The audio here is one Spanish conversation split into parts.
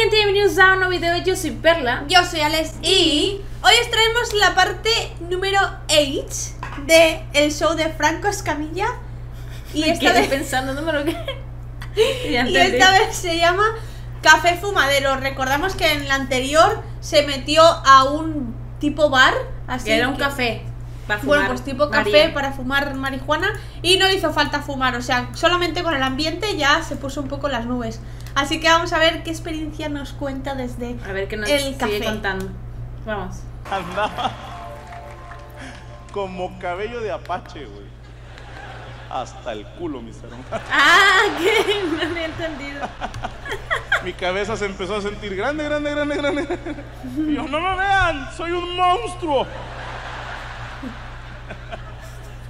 gente, bienvenidos a un nuevo video, yo soy Perla. Yo soy Alex y hoy os traemos la parte número 8 de el show de Franco Escamilla. Y esta vez pensando número qué y, esta vez se llama Café Fumadero. Recordamos que en la anterior se metió a un tipo bar así que era un café para fumar bueno, pues tipo café para fumar marihuana y no hizo falta fumar, o sea, solamente con el ambiente ya se puso un poco las nubes. Así que vamos a ver qué experiencia nos cuenta desde a ver qué nos el sigue contando. Vamos. Andaba como cabello de apache, güey. Hasta el culo, mis hermanos. Ah, ¿qué? No me he entendido. Mi cabeza se empezó a sentir grande, grande, grande, grande. Y yo, no me vean, soy un monstruo.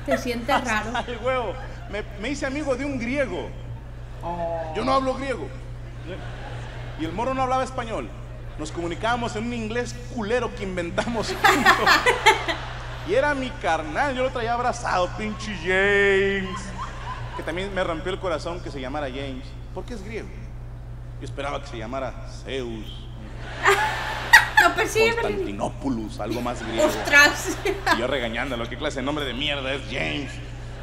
Te sientes raro. Ay, huevo. Me, me hice amigo de un griego. Yo no hablo griego. Y el moro no hablaba español. Nos comunicábamos en un inglés culero que inventamos Y era mi carnal, yo lo traía abrazado, pinche James. Que también me rompió el corazón que se llamara James. Porque es griego. Yo esperaba que se llamara Zeus. No persigue. Constantinopoulos, algo más griego. Ostras. Y yo regañándolo, ¿qué clase de nombre de mierda es James?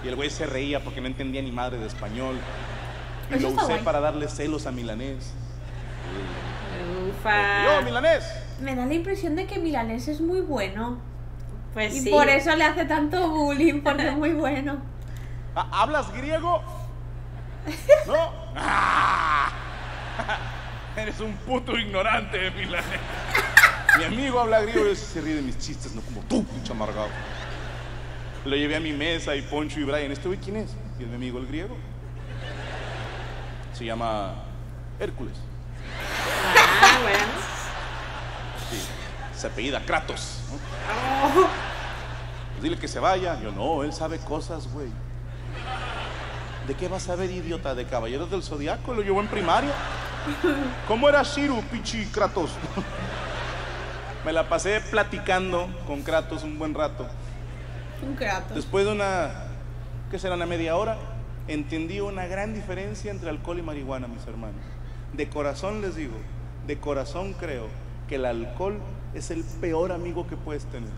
Y el güey se reía porque no entendía ni madre de español. Y lo usé para darle celos a Milanés. Ufa. Yo, Milanés. Me da la impresión de que Milanés es muy bueno. Pues y sí. por eso le hace tanto bullying, porque es muy bueno. Ah, ¿Hablas griego? ¿No? Ah. Eres un puto ignorante, Milanés. Mi amigo habla griego y se ríe de mis chistes, no como tú, pinche amargado. Lo llevé a mi mesa y Poncho y Brian. ¿Este güey quién es? Y es mi amigo el griego. Se llama Hércules. Ah, bueno. Sí. Se apellida Kratos. ¿no? Pues dile que se vaya. Yo no, él sabe cosas, güey. ¿De qué vas a ver, idiota? ¿De Caballeros del Zodiaco? Lo llevó en primaria. ¿Cómo era Shiru, pichi Kratos? Me la pasé platicando con Kratos un buen rato. Un Kratos. Después de una, ¿qué será? Una media hora, entendí una gran diferencia entre alcohol y marihuana, mis hermanos. De corazón les digo, de corazón creo que el alcohol es el peor amigo que puedes tener.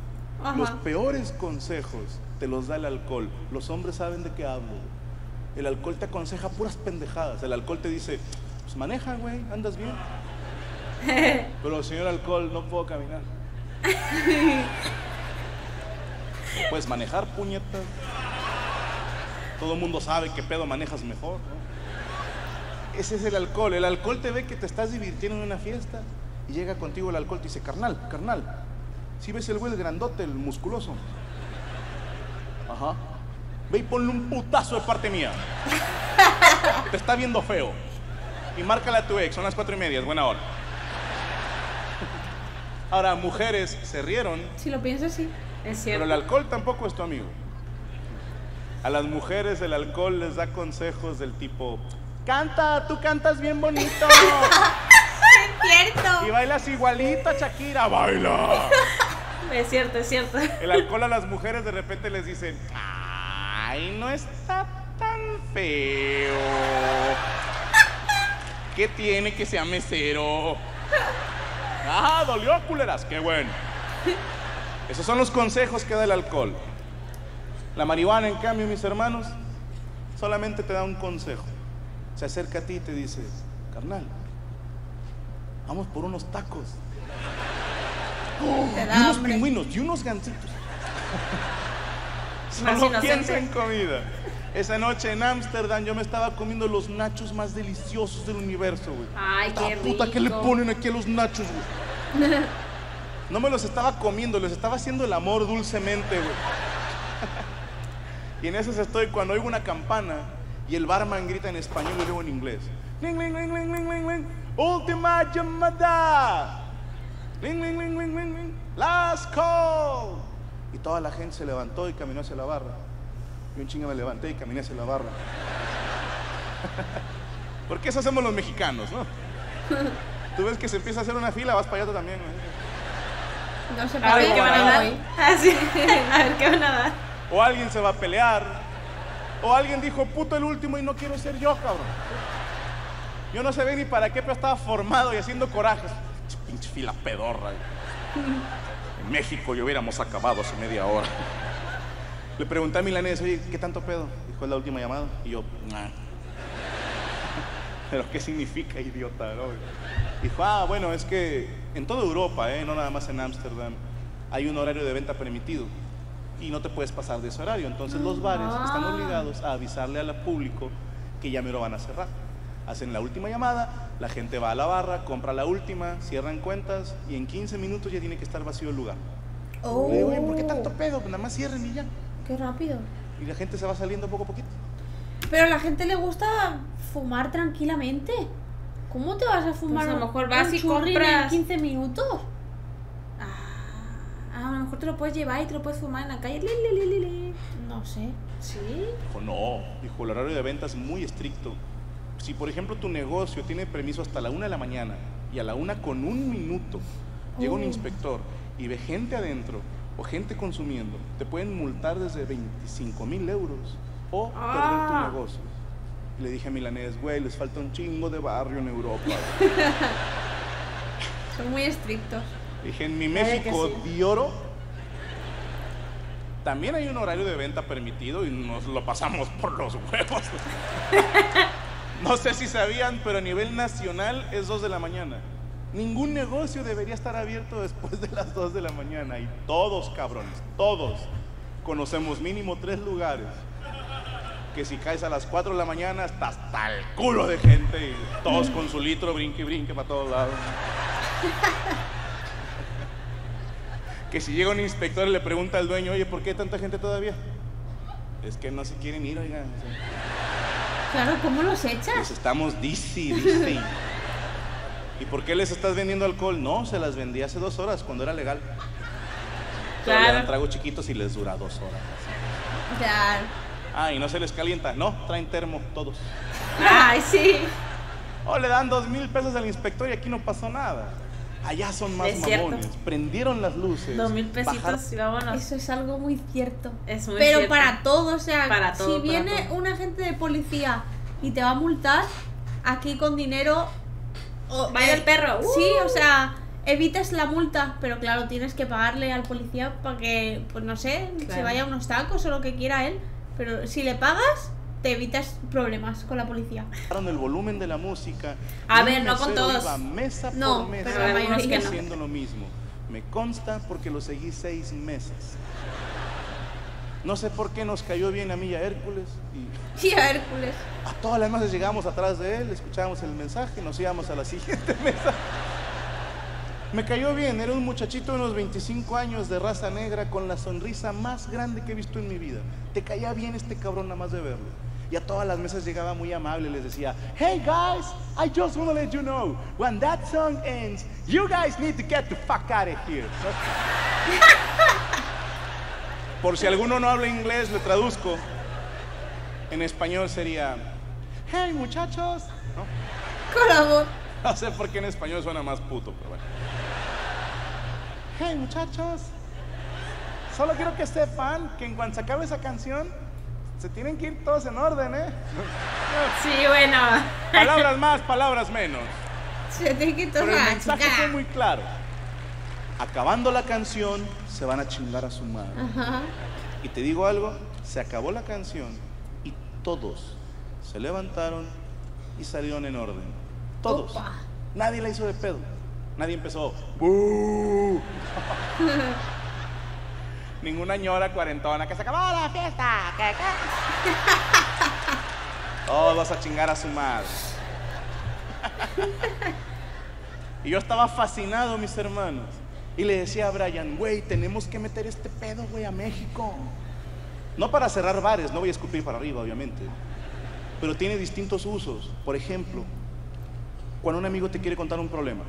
Ajá. Los peores consejos te los da el alcohol. Los hombres saben de qué hablo. El alcohol te aconseja puras pendejadas. El alcohol te dice, pues maneja, güey, andas bien. Pero señor alcohol, no puedo caminar. Puedes manejar, puñetas. Todo el mundo sabe qué pedo manejas mejor. ¿no? Ese es el alcohol. El alcohol te ve que te estás divirtiendo en una fiesta y llega contigo el alcohol y te dice, carnal, carnal. Si ves el güey, el grandote, el musculoso. Ajá. Ve y ponle un putazo de parte mía. Te está viendo feo. Y márcale a tu ex, son las cuatro y media, es buena hora. Ahora, mujeres se rieron, Si lo piensas, sí. Es pero cierto. el alcohol tampoco es tu amigo. A las mujeres el alcohol les da consejos del tipo, canta, tú cantas bien bonito. Es cierto. Y bailas igualito, Shakira, baila. Es cierto, es cierto. El alcohol a las mujeres de repente les dicen, ay, no está tan feo. ¿Qué tiene que sea mesero? Ah, dolió, culeras, qué bueno. Esos son los consejos que da el alcohol. La marihuana, en cambio, mis hermanos, solamente te da un consejo. Se acerca a ti y te dice, carnal, vamos por unos tacos. Te Y unos hambre. pingüinos y unos gancitos. Más Solo piensa en comida. Esa noche en Ámsterdam yo me estaba comiendo los nachos más deliciosos del universo, güey. Ay, qué puta que le rico. ponen aquí a los nachos, güey. No me los estaba comiendo, les estaba haciendo el amor dulcemente, güey. Y en esas estoy cuando oigo una campana y el barman grita en español y luego en inglés. Ling, ling, ling, ling, ling, ling, ling. Última llamada. Ling, ling, ling, ling, ling, ling. Last call. Y toda la gente se levantó y caminó hacia la barra. Y un chinga me levanté y caminé hacia la barra. Porque eso hacemos los mexicanos, ¿no? Tú ves que se empieza a hacer una fila, vas para allá tú también. güey. No se A ver qué van a dar. hoy. Ah, sí. A ver qué van a dar. O alguien se va a pelear. O alguien dijo, puto el último y no quiero ser yo, cabrón. Yo no sé ni para qué, pero estaba formado y haciendo corajes. Pinche fila pedorra. En México yo hubiéramos acabado hace media hora. Le pregunté a Milanés, oye, ¿qué tanto pedo? Dijo, es la última llamada. Y yo, nah. ¿Pero qué significa idiota? No? Dijo, ah, bueno, es que en toda Europa, ¿eh? no nada más en Ámsterdam, hay un horario de venta permitido y no te puedes pasar de ese horario. Entonces los bares están obligados a avisarle al público que ya me lo van a cerrar. Hacen la última llamada, la gente va a la barra, compra la última, cierran cuentas y en 15 minutos ya tiene que estar vacío el lugar. Oh, Le digo, oye, ¿por qué tanto pedo? Pues nada más cierren y ya. qué rápido. Y la gente se va saliendo poco a poquito. Pero a la gente le gusta fumar tranquilamente. ¿Cómo te vas a fumar Pues a lo mejor vas un y churri en compras. 15 minutos? Ah, mejor te lo puedes llevar y te lo puedes fumar en la calle. Li, li, li, li, li. No sé. Sí. Dijo, no, dijo, el horario de venta es muy estricto. Si, por ejemplo, tu negocio tiene permiso hasta la una de la mañana y a la una con un minuto llega un Oh. inspector y ve gente adentro o gente consumiendo, te pueden multar desde 25 mil euros o perder Ah. tu negocio. Y le dije a Milanés, güey, les falta un chingo de barrio en Europa. Son muy estrictos. Dije, en mi México sí. de oro también hay un horario de venta permitido y nos lo pasamos por los huevos. No sé si sabían, pero a nivel nacional es 2 de la mañana. Ningún negocio debería estar abierto después de las 2 de la mañana. Y todos, cabrones, todos conocemos mínimo tres lugares. Que si caes a las 4 de la mañana estás hasta el culo de gente y todos con su litro, brinque y brinque para todos lados. Que si llega un inspector y le pregunta al dueño, oye, ¿por qué tanta gente todavía? Es que no se quieren ir, oigan. o Claro, ¿cómo los Pues echas? estamos dizzy, dizzy. ¿Y por qué les estás vendiendo alcohol? No, se las vendí hace dos horas cuando era legal. Claro. dan tragos chiquitos y les dura dos horas. Claro. Ah, y no se les calienta. No, traen termo todos. Ay, sí. Oh, le dan dos mil pesos al inspector y aquí no pasó nada. Allá son más Es cierto. mamones. Prendieron las luces. Dos mil pesitos y vámonos. Eso es algo muy cierto. Es muy Pero cierto. para todo, o sea, Para todo, si para viene todo. un agente de policía y te va a multar, aquí con dinero... o- Vaya eh, el perro. Sí, ¡Uh! o sea, evitas la multa, pero claro, tienes que pagarle al policía para que, pues no sé, se Claro. vaya a unos tacos o lo que quiera él. Pero si le pagas, te evitas problemas con la policía. El volumen de la música. A ver, no con todos. mesa No, por mesa pero la mayoría no. haciendo lo mismo. Me consta porque lo seguí seis meses. No sé por qué nos cayó bien a mí y a Hércules. Y Y a Hércules. a todas las mesas llegamos atrás de él, escuchábamos el mensaje, nos íbamos a la siguiente mesa. Me cayó bien, era un muchachito de unos 25 años de raza negra con la sonrisa más grande que he visto en mi vida. Te caía bien este cabrón nada más de verlo. Y a todas las mesas llegaba muy amable y les decía, Hey guys, I just want to let you know, when that song ends, you guys need to get the fuck out of here. Por si alguno no habla inglés, le traduzco. En español sería, Hey muchachos. ¿No? Con la voz. No sé por qué en español suena más puto, pero bueno. Hey muchachos, solo quiero que sepan que en cuanto se acabe esa canción, se tienen que ir todos en orden, ¿eh? Sí, bueno. Palabras más, palabras menos. Se tiene que Pero el mensaje fue muy claro. Acabando la canción, se van a chingar a su madre. Ajá. Y te digo algo, se acabó la canción y todos se levantaron y salieron en orden. Todos. Opa. Nadie la hizo de pedo. Nadie empezó. "Bú". Ninguna ñora cuarentona que se acabó la fiesta. que- que". Todos a chingar a su madre. Y yo estaba fascinado, mis hermanos. Y le decía a Brian, güey, tenemos que meter este pedo, güey, a México. No para cerrar bares, no voy a escupir para arriba, obviamente. Pero tiene distintos usos. Por ejemplo, cuando un amigo te quiere contar un problema.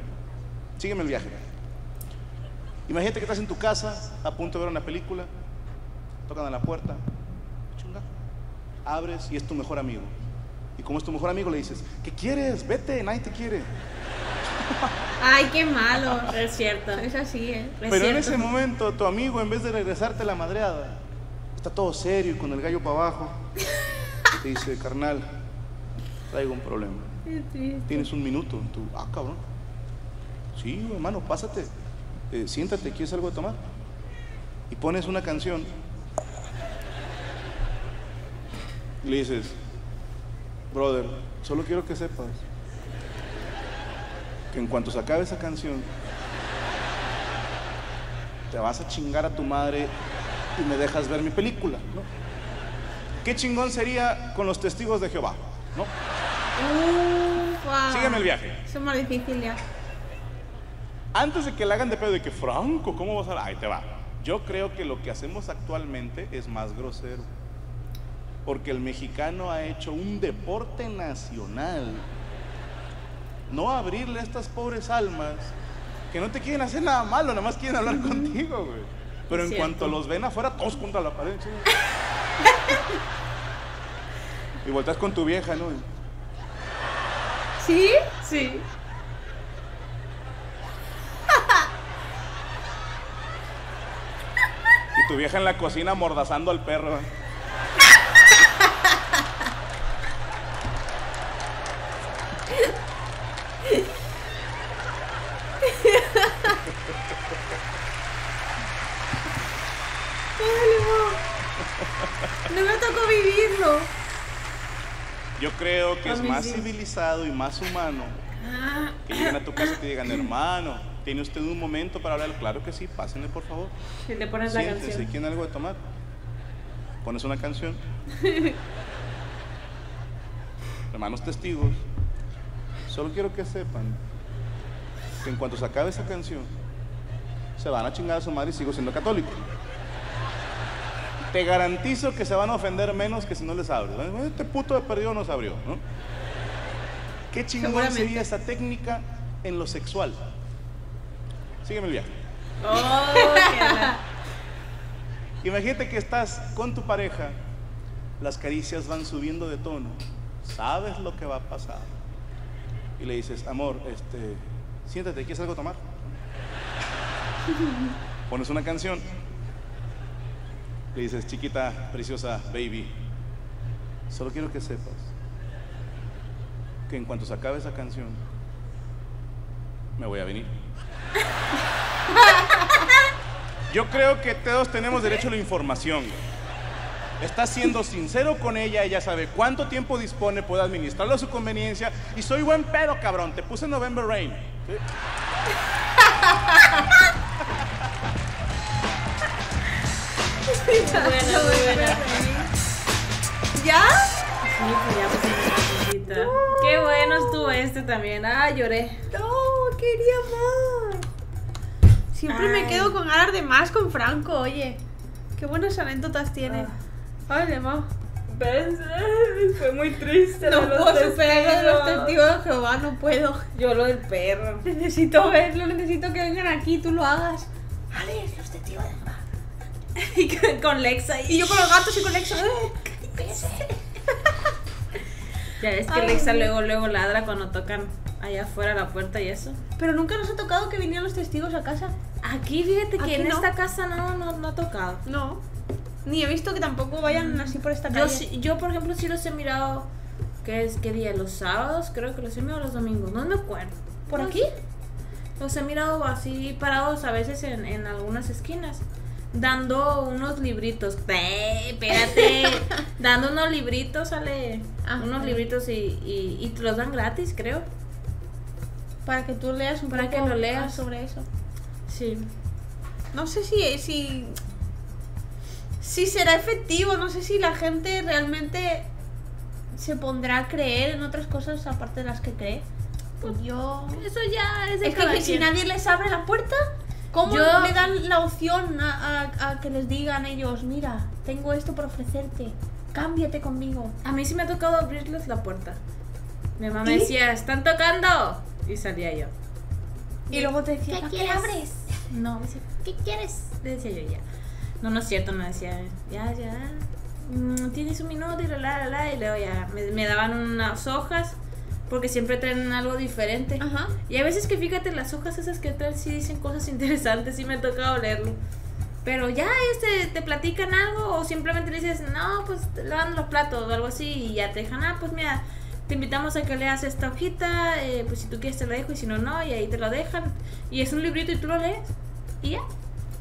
Sígueme el viaje. Imagínate que estás en tu casa, a punto de ver una película, tocan a la puerta, chunga, abres y es tu mejor amigo. Y como es tu mejor amigo, le dices, ¿qué quieres? Vete, nadie te quiere. Ay, qué malo. Es cierto. Es así, ¿eh? Es Pero en ese momento, tu amigo, en vez de regresarte la madreada, está todo serio y con el gallo para abajo. Te dice, carnal, traigo un problema. Tienes un minuto. Tú, ah, cabrón. Sí, hermano, pásate. Eh, siéntate, ¿quieres algo de tomar? Y pones una canción. Y le dices, brother, solo quiero que sepas que en cuanto se acabe esa canción, te vas a chingar a tu madre y me dejas ver mi película, ¿no? Qué chingón sería con los testigos de Jehová, ¿no? Ufa. Sígueme el viaje. Es más difícil ya. Antes de que le hagan de pedo de que Franco, ¿cómo vas a...? Ahí te va. Yo creo que lo que hacemos actualmente es más grosero. Porque el mexicano ha hecho un deporte nacional. No abrirle a estas pobres almas que no te quieren hacer nada malo, nada más quieren hablar contigo, güey. Pero en Cierto. cuanto los ven afuera, todos contra la pared. chinga. y volteas con tu vieja, ¿no? ¿Sí? Sí. Y tu vieja en la cocina mordazando al perro. No me tocó vivirlo. Yo creo que es más sí. civilizado y más humano Ah, que lleguen a tu casa y te digan, hermano, ¿tiene usted un momento para hablar? Claro que sí, pásenle por favor. y le pones la Siéntese, canción. ¿quieren algo de tomar? Pones una canción. Hermanos testigos, solo quiero que sepan que en cuanto se acabe esa canción, se van a chingar a su madre y sigo siendo católico. Te garantizo que se van a ofender menos que si no les abres. Este puto de perdido nos abrió, ¿no? Qué chingón sería esa técnica en lo sexual. Sígueme el viaje. Oh, Imagínate que estás con tu pareja, las caricias van subiendo de tono, sabes lo que va a pasar. Y le dices, amor, este, siéntate, ¿quieres algo tomar? Pones una canción. Le dices, chiquita, preciosa, baby, solo quiero que sepas que en cuanto se acabe esa canción, me voy a venir. Yo creo que todos tenemos derecho a la información. Está siendo sincero con ella, ella sabe cuánto tiempo dispone, puede administrarlo a su conveniencia. Y soy buen pedo, cabrón. Te puse November Rain. ¿sí? Buena, muy buena. ¿Ya? Sí, pues ya pues. Qué bueno estuvo este también. Ah, lloré. No, quería más. Siempre me Ay. quedo con ganas de más con Franco, oye. Qué buenas anécdotas tiene. Ah. Ay, ma. ¿Ves? Fue muy triste. No puedo superar los testigos. de Jehová, no puedo. Yo lo del perro. Necesito verlo, necesito que vengan aquí, tú lo hagas. Alex, los testigos de Jehová. Y con- con Lexa Y yo con los gatos y con Lexa. Ya ves que Ay, Lexa luego, luego ladra cuando tocan allá afuera la puerta y eso. Pero nunca nos ha tocado que vinieran los testigos a casa. Aquí fíjate que Aquí en no. esta casa no, no, no ha tocado. No. Ni he visto que tampoco vayan así por esta Yo, calle. sí- yo por ejemplo, sí los he mirado. ¿Qué es? ¿Qué día? ¿Los sábados? Creo que los he mirado los domingos. No me acuerdo. ¿Por aquí? Los he mirado así parados a veces en, en algunas esquinas. Dando unos libritos. ¡Eh, espérate. dando unos libritos, sale. Ah, unos ok. libritos y, y, y te los dan gratis, creo. Para que tú leas un Para poco que lo más leas. sobre eso. Sí. No sé si, si, si será efectivo, no sé si la gente realmente se pondrá a creer en otras cosas aparte de las que cree. Pues yo... Eso ya es de Es que, cada que si nadie les abre la puerta, ¿cómo Yo- le dan la opción a, a- a que les digan ellos, mira, tengo esto por ofrecerte, cámbiate conmigo? A mí sí me ha tocado abrirles la puerta. Mi mamá me ¿Y? decía, ¿están tocando? Y salía yo. Y luego te decía, ¿Qué "¿Para quieres? abres? No, me decía, ¿qué quieres? Le decía yo ya. No, no es cierto, me decía, ya, ya. mm, Tienes un minuto y la, la, la, la", Y luego ya me, me daban unas hojas porque siempre traen algo diferente. Ajá. Y a veces que fíjate, las hojas esas que traen sí dicen cosas interesantes, sí me ha tocado leerlo. Pero ya este, te platican algo o simplemente le dices, no, pues te lavan los platos o algo así y ya te dejan, ah, pues mira, te invitamos a que leas esta hojita, eh, pues si tú quieres te lo dejo y si no, no, y ahí te lo dejan. Y es un librito y tú lo lees y ya.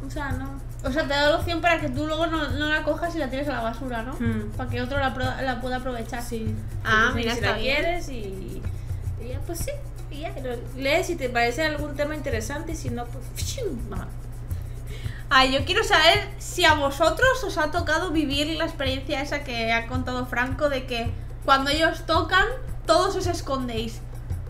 O sea, no. O sea, te da la opción para que tú luego no, no la cojas y la tires a la basura, ¿no? Hmm. Para que otro la, pro- la pueda aprovechar. Sí. Ah, Entonces, mira, si está la bien. quieres y, y ya, pues sí. Y ya, lo lees si te parece algún tema interesante y si no, pues. vámonos. Ay, yo quiero saber si a vosotros os ha tocado vivir la experiencia esa que ha contado Franco de que cuando ellos tocan, todos os escondéis.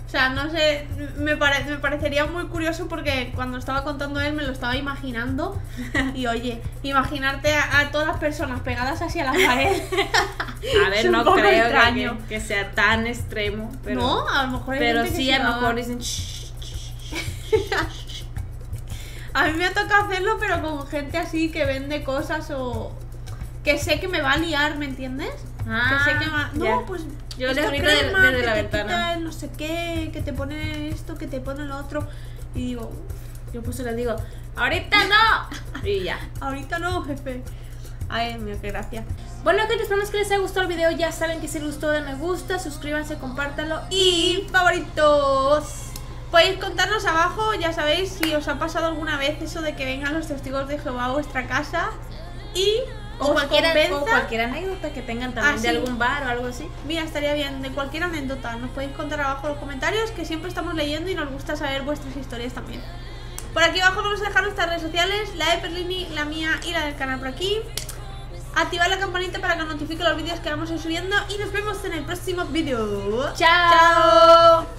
O sea, no sé, me, pare- me parecería muy curioso porque cuando estaba contando él me lo estaba imaginando. Y oye, imaginarte a, a todas las personas pegadas así a la pared. A ver, no creo que- que, sea tan extremo. Pero, no, a lo mejor hay pero gente sí, a lo mejor dicen. A mí me ha tocado hacerlo, pero con gente así que vende cosas o que sé que me va a liar, ¿me entiendes? Ah, que sé que va... No, ya. pues Yo de- crema desde que la te ventana. quita no sé qué, que te pone esto, que te pone lo otro. Y digo, Yo pues les digo, ahorita no. Y ya. ahorita no, jefe. Ay, mío, qué gracia. Bueno, gente, esperamos que les haya gustado el video. Ya saben que si les gustó, den me gusta, suscríbanse, compártanlo. Y favoritos. Podéis contarnos abajo, ya sabéis, si os ha pasado alguna vez eso de que vengan los testigos de Jehová a vuestra casa y O os cualquier, o cualquier anécdota que tengan también Ah, de sí. algún bar o algo así. Mira, estaría bien, de cualquier anécdota. Nos podéis contar abajo en los comentarios que siempre estamos leyendo y nos gusta saber vuestras historias también. Por aquí abajo vamos a dejar nuestras redes sociales, la de Perlini, la mía y la del canal por aquí. Activad la campanita para que os notifique los vídeos que vamos a ir subiendo y nos vemos en el próximo vídeo. ¡Chao! ¡Chao!